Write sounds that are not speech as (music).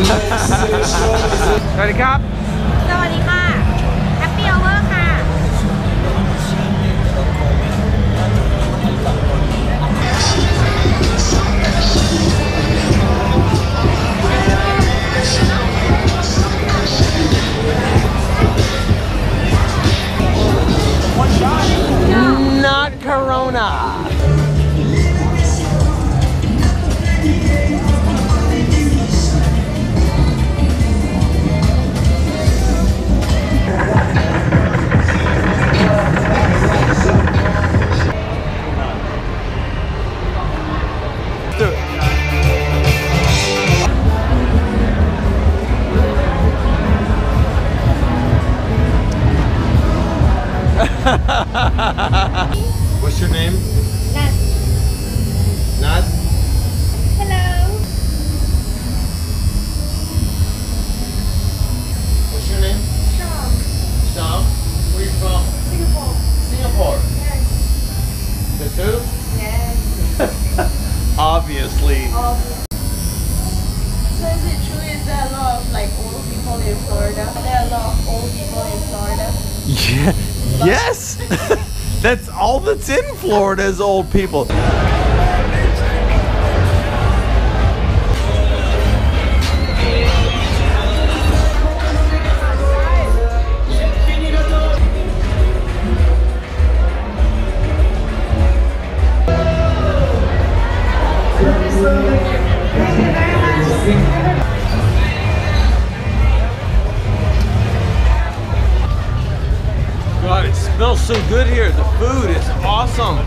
วัสดีครับ สวัสดีค่ะแฮปปี้อเวอร์ค่ะ not Corona (laughs) What's your name? Nat. Nat? Hello What's your name? Sean Sham. Where you from? Singapore Singapore. Yes The two? Yes (laughs) Obviously. Um, So is it true, is there a lot of like old people in Florida? Are there a lot of old people in Florida? (laughs) Yeah. Yes. (laughs) that's all that's in Florida is old people. God, so good here. The food is awesome.